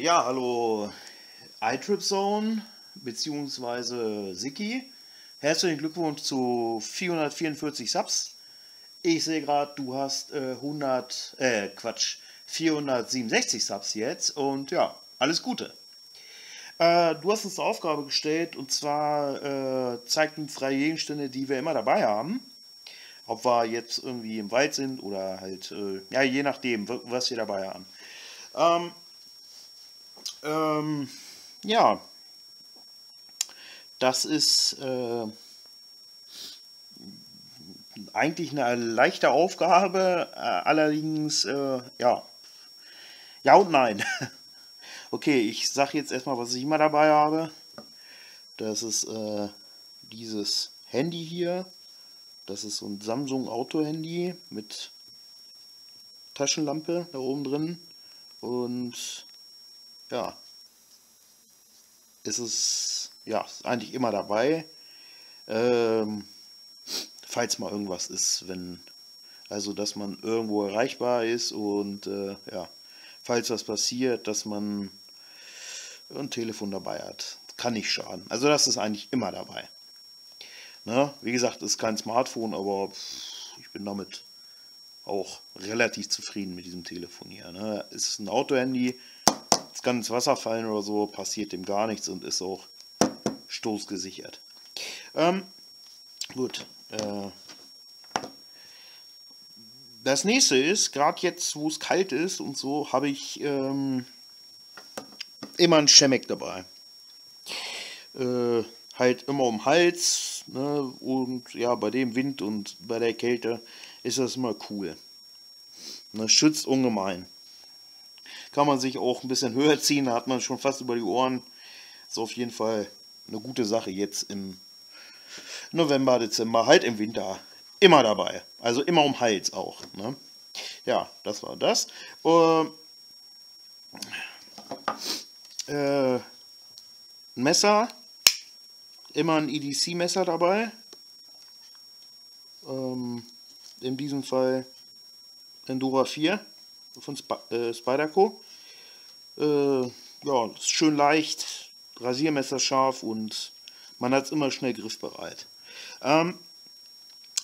Ja, hallo iTripZone bzw. Siki. Herzlichen Glückwunsch zu 444 Subs. Ich sehe gerade, du hast äh, 100, äh, Quatsch, 467 Subs jetzt und ja, alles Gute. Äh, du hast uns eine Aufgabe gestellt und zwar äh, zeigt uns drei Gegenstände, die wir immer dabei haben. Ob wir jetzt irgendwie im Wald sind oder halt, äh, ja, je nachdem, was wir dabei haben. Ähm, ähm, ja, das ist äh, eigentlich eine leichte Aufgabe, äh, allerdings, äh, ja, ja und nein. okay, ich sage jetzt erstmal, was ich immer dabei habe. Das ist äh, dieses Handy hier. Das ist so ein Samsung Auto Handy mit Taschenlampe da oben drin. Und ja, ist es ja eigentlich immer dabei. Ähm, falls mal irgendwas ist, wenn also dass man irgendwo erreichbar ist und äh, ja, falls was passiert, dass man ein Telefon dabei hat. Kann nicht schaden. Also das ist eigentlich immer dabei. Ne? Wie gesagt, ist kein Smartphone, aber ich bin damit auch relativ zufrieden mit diesem Telefon hier. Ne? Ist ein Auto-Handy, kann ins Wasser fallen oder so, passiert dem gar nichts und ist auch stoßgesichert. Ähm, gut. Äh, das nächste ist, gerade jetzt, wo es kalt ist und so, habe ich ähm, immer ein Schemek dabei. Äh, halt immer um Hals ne, und ja, bei dem Wind und bei der Kälte ist das immer cool. Ne, schützt ungemein. Kann man sich auch ein bisschen höher ziehen, da hat man schon fast über die Ohren. Ist auf jeden Fall eine gute Sache jetzt im November, Dezember, halt im Winter. Immer dabei. Also immer um Hals auch. Ne? Ja, das war das. Äh, äh, ein Messer. Immer ein EDC-Messer dabei. Ähm, in diesem Fall Endura 4 von Sp äh, Spyderco. Äh, ja, ist schön leicht, Rasiermesser scharf und man hat es immer schnell griffbereit. Ähm,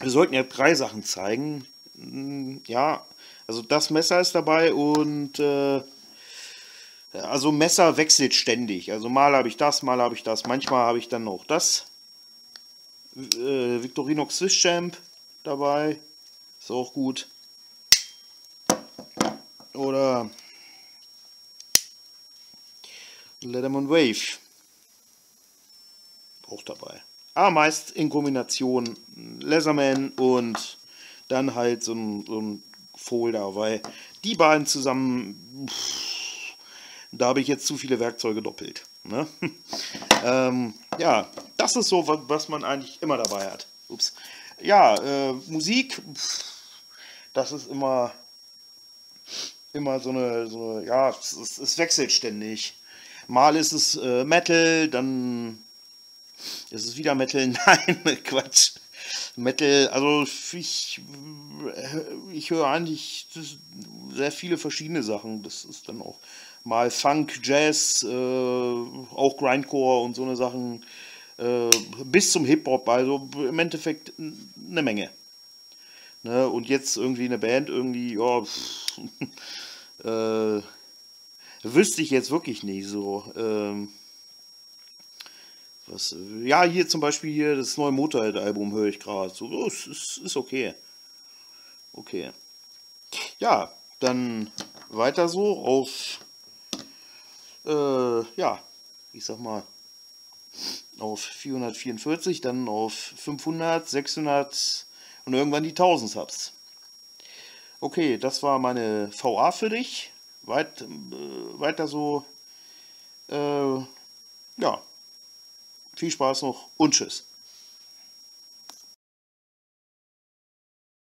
wir sollten ja drei Sachen zeigen. Hm, ja, also das Messer ist dabei und äh, also Messer wechselt ständig. Also mal habe ich das, mal habe ich das. Manchmal habe ich dann auch das. Äh, Victorinox Swiss Champ dabei. Ist auch gut. Oder Letterman Wave. Auch dabei. Aber meist in Kombination Leatherman und dann halt so ein, so ein Folder, weil die beiden zusammen, pff, da habe ich jetzt zu viele Werkzeuge doppelt. Ne? ähm, ja, das ist so, was man eigentlich immer dabei hat. Ups. Ja, äh, Musik, pff, das ist immer, immer so eine, so eine ja, es, es, wechselt ständig. Mal ist es äh, Metal, dann ist es wieder Metal. Nein, Quatsch. Metal, also ich, ich höre eigentlich sehr viele verschiedene Sachen. Das ist dann auch mal Funk, Jazz, äh, auch Grindcore und so eine Sachen, äh, bis zum Hip-Hop, also im Endeffekt eine Menge. Ne? Und jetzt irgendwie eine Band, irgendwie, ja, äh, wüsste ich jetzt wirklich nicht so. Ähm, was, ja, hier zum Beispiel hier das neue Motorhead-Album höre ich gerade. So, oh, ist, ist, ist okay. Okay. Ja, dann weiter so auf, äh, ja, ich sag mal, auf 444, dann auf 500, 600 und irgendwann die 1000 Subs. Okay, das war meine VA für dich. Weit, äh, weiter so. Äh, ja, viel Spaß noch und tschüss.